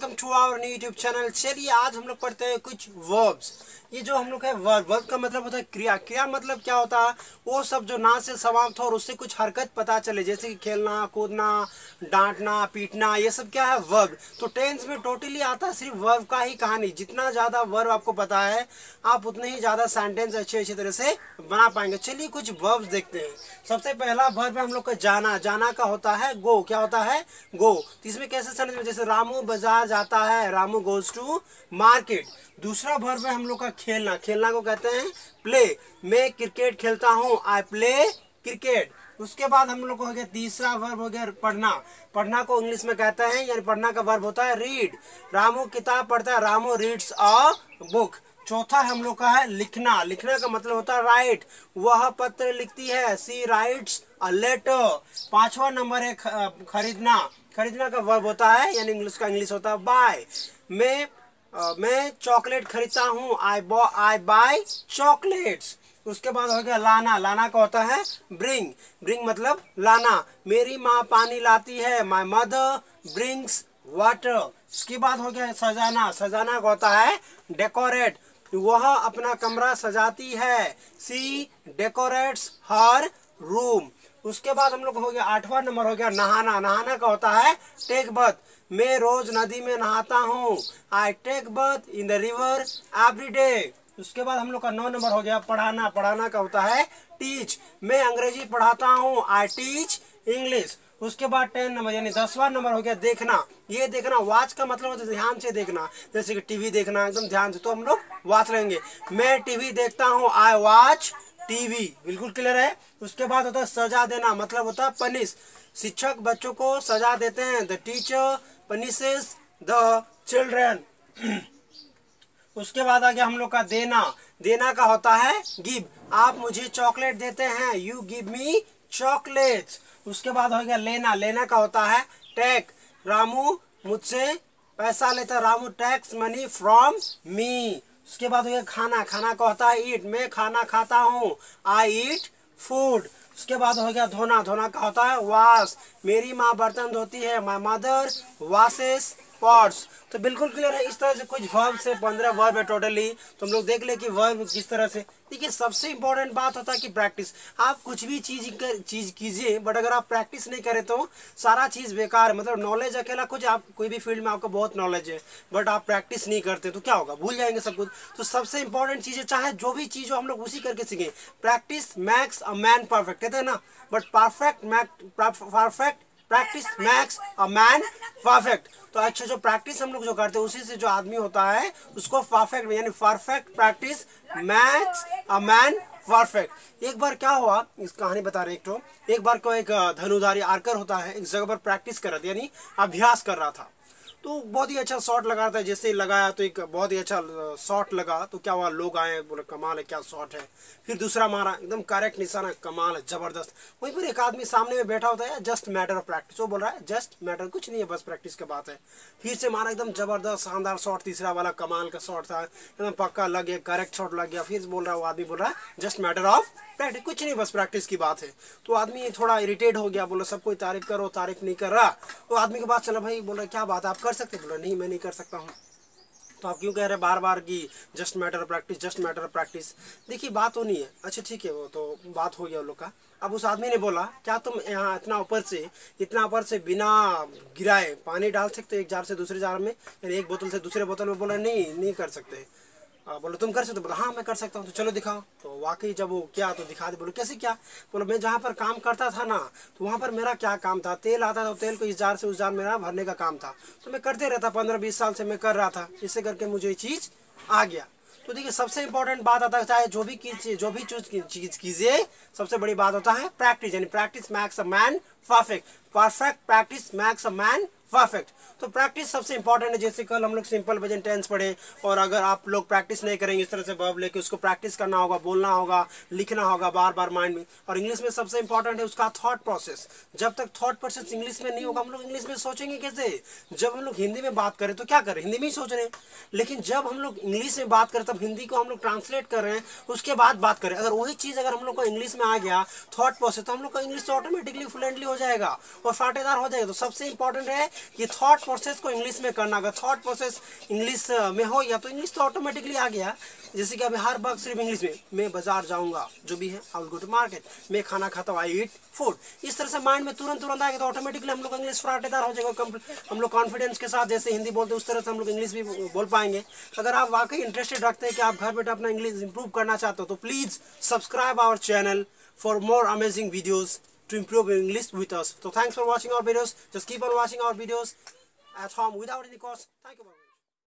Welcome to our new YouTube channel चलिए, आज हम लोग पढ़ते हैं कुछ वर्ब्स ये जो हम लोग है वर्ब वर्ब का मतलब होता है क्रिया. क्रिया मतलब क्या होता है? वो सब जो ना से समाप्त हो और उससे कुछ हरकत पता चले, जैसे कि खेलना, कूदना, डांटना, पीटना, ये सब क्या है वर्ब तो टेंस में टोटली आता है सिर्फ़ वर्ब का ही कहानी. जितना ज़्यादा वर्ब आपको पता है, आप उतने ही ज़्यादा सेंटेंस अच्छे अच्छे तरह से बना पाएँगे. चलिए, कुछ वर्ब्स देखते हैं. सबसे पहला वर्ब है हम लोग का जाना. जाना का होता है गो क्या होता है? गो तो इसमें कैसे सेंटेंस जैसे रामू बाज़ार जाता है रामू गोज टू मार्केट दूसरा वर्ब है हम लोग का खेलना। खेलना को कहते हैं प्ले मैं क्रिकेट खेलता हूँ। आई प्ले क्रिकेट उसके बाद हम लोग को हो गया तीसरा वर्ब हो गया पढ़ना। पढ़ना को इंग्लिश में कहते हैं, यानी पढ़ना का वर्ब होता है रीड रामू किताब पढ़ता है। रामू रीड्स अ बुक चौथा हम लोग का है लिखना। लिखना का मतलब होता है राइट वह पत्र लिखती है। सी राइट्स अ लेटर पांचवा नंबर है खरीदना। खरीदना का वर्ब होता है यानी इंग्लिश का इंग्लिश होता है बाय मैं Uh, मैं चॉकलेट खरीदता हूँ आई बॉ आई बाय चॉकलेट्स उसके बाद हो गया लाना। लाना का होता है ब्रिंग ब्रिंग मतलब लाना। मेरी माँ पानी लाती है माई मदर ब्रिंग्स वाटर उसके बाद हो गया सजाना। सजाना का होता है डेकोरेट वह अपना कमरा सजाती है। सी डेकोरेट्स हर रूम उसके बाद हम लोग हो गया आठवां नंबर हो गया नहाना। नहाना का होता है टेक बर्थ। मैं रोज नदी में नहाता हूँ। I take birth in the river every day उसके बाद हम लोग का नौ नंबर हो गया पढ़ाना। पढ़ाना का होता है टीच मैं अंग्रेज़ी पढ़ाता हूँ। आई टीच इंग्लिश उसके बाद टेन नंबर, यानी दसवां नंबर हो गया देखना। ये देखना वाच का मतलब होता है ध्यान से देखना। जैसे कि टीवी देखना, एकदम ध्यान से तो हम लोग वाच लेंगे। मैं टीवी देखता हूँ। आई वॉच टीवी, बिल्कुल क्लियर है। उसके बाद होता है सजा देना मतलब होता है पनिश शिक्षक बच्चों को सजा देते हैं। The teacher punishes the children उसके बाद आ गया हम लोग का देना। देना का होता है गिव आप मुझे चॉकलेट देते हैं यू गिव मी चॉकलेट उसके बाद हो गया लेना। लेना का होता है टेक रामू मुझसे पैसा लेता Ramu takes money from me उसके बाद हो गया खाना खाना कहता होता है ईट मैं खाना खाता हूँ आई ईट फ़ूड उसके बाद हो गया धोना धोना का होता है वाश मेरी माँ बर्तन धोती है माई मदर वाशेस पॉट्स तो बिल्कुल क्लियर है, इस तरह से कुछ वर्ब से पंद्रह वर्ब है टोटली तो हम लोग देख ले कि वर्ब किस तरह से देखिए, सबसे इंपॉर्टेंट बात होता है कि प्रैक्टिस आप कुछ भी चीज़ कर, चीज़ कीजिए बट अगर आप प्रैक्टिस नहीं करें तो सारा चीज़ बेकार मतलब नॉलेज अकेला कुछ, आप कोई भी फ़ील्ड में आपको बहुत नॉलेज है बट आप प्रैक्टिस नहीं करते तो क्या होगा? भूल जाएँगे सब कुछ। तो सबसे इंपॉर्टेंट चीज़ है, चाहे जो भी चीज़ हो, हम लोग उसी करके सीखें। Practice makes a man perfect कहते हैं ना? But perfect make perfect practice makes a man perfect तो अच्छा जो प्रैक्टिस हम लोग जो करते हैं, उसी से जो आदमी होता है, उसको परफेक्ट यानी perfect practice makes a man perfect एक बार क्या हुआ? इस कहानी बता रहे एक तो। एक बार को एक धनुधारी आर्कर होता है, एक जगह पर प्रैक्टिस कर रहा था, यानी अभ्यास कर रहा था। तो बहुत ही अच्छा शॉट लगा था, जैसे लगाया तो एक बहुत ही अच्छा शॉट लगा। तो क्या हुआ, लोग आए, बोले, कमाल है, क्या शॉट है? फिर दूसरा मारा, एकदम करेक्ट निशाना, कमाल है ज़बरदस्त। वहीं पर एक आदमी सामने में बैठा होता है जस्ट मैटर ऑफ़ प्रैक्टिस वो बोल रहा है जस्ट मैटर कुछ नहीं है, बस प्रैक्टिस की बात है। फिर से मारा, एकदम ज़बरदस्त, शानदार शॉट तीसरा वाला कमाल का शॉट था। एकदम पक्का लग गया करेक्ट शॉट लग गया। फिर बोल रहा है वो आदमी बोल रहा है जस्ट मैटर ऑफ़ प्रैक्टिस कुछ नहीं, बस प्रैक्टिस की बात है। तो आदमी थोड़ा इरिटेट हो गया, बोला, सब कोई तारीफ़ करो तारीफ़ नहीं कर रहा। तो आदमी के बाद चला भाई, बोल रहा, क्या बात है, आप कर सकते बोला, नहीं, मैं नहीं कर सकता हूँ। तो आप क्यों कह रहे हैं बार बार कि just matter practice just matter practice देखिए, बात होनी है। अच्छा ठीक है, वो तो बात हो गया उन लोग का। अब उस आदमी ने बोला, क्या तुम यहाँ इतना ऊपर से, इतना ऊपर से बिना गिराए पानी डाल सकते एक जार से दूसरे जार में? यानी एक बोतल से दूसरे बोतल में? बोला, नहीं नहीं कर सकते। बोलो, तुम कर सकते बोला हाँ मैं कर सकता हूँ। तो चलो, दिखाओ। तो वाकई जब वो क्या तो दिखा दे। बोलो, कैसे क्या? बोलो, मैं जहाँ पर काम करता था ना तो वहाँ पर मेरा क्या काम था? तेल आता था तो तेल को इस जार से, उस जार मेरा भरने का काम था। तो मैं करते रहता पंद्रह बीस साल से मैं कर रहा था। इससे करके मुझे ये चीज़ आ गया। तो देखिए, सबसे इंपॉर्टेंट बात आता है, चाहे जो भी कीजिए, जो भी चूज़ चीज़ कीजिए, सबसे बड़ी बात होता है प्रैक्टिस यानी practice makes a man perfect perfect practice makes a man perfect तो प्रैक्टिस सबसे इंपॉर्टेंट है, जैसे कल हम लोग सिंपल प्रेजेंट टेंस पढ़े, और अगर आप लोग प्रैक्टिस नहीं करेंगे, इस तरह से वर्ब लेके उसको प्रैक्टिस करना होगा, बोलना होगा, लिखना होगा बार बार माइंड में। और इंग्लिश में सबसे इंपॉर्टेंट है उसका थॉट प्रोसेस जब तक थॉट प्रोसेस इंग्लिश में नहीं होगा, हम लोग इंग्लिश में सोचेंगे कैसे? जब हम लोग हिंदी में बात करें तो क्या करें? हिंदी में ही सोच रहे हैं। लेकिन जब हम लोग इंग्लिश में बात करें, तब हिंदी को हम लोग ट्रांसलेट कर रहे हैं, उसके बाद बात करें। अगर वही चीज़ अगर हम लोग को इंग्लिश में आ गया थॉट प्रोसेस तो हम लोग का इंग्लिश ऑटोमेटिकली फ्लुएंटली हो जाएगा, और फाटेदार हो जाएगा। तो सबसे इंपॉर्टेंट है कि थॉट प्रोसेस को इंग्लिश में करना, अगर थॉट प्रोसेस इंग्लिश में हो, या तो इंग्लिश तो ऑटोमेटिकली आ गया। जैसे कि अभी हर वक्त सिर्फ़ इंग्लिश में, मैं बाज़ार जाऊँगा, जो भी है I will go to market मैं खाना खाता हूँ आई ईट फ़ूड इस तरह से माइंड में तुरंत तुरंत आएगा तो ऑटोमेटिकली हम लोग इंग्लिश फराटेदार हो जाएगा हम लोग कॉन्फिडेंस के साथ जैसे हिंदी बोलते उस तरह से हम लोग इंग्लिश भी बोल पाएँगे। अगर आप वाकई इंटरेस्टेड रखते हैं कि आप घर बैठे अपना इंग्लिश इंप्रूव करना चाहते हो तो please subscribe our channel for more amazing videos to improve your English with us. So thanks for watching our videos. Just keep on watching our videos at home without any cost. Thank you.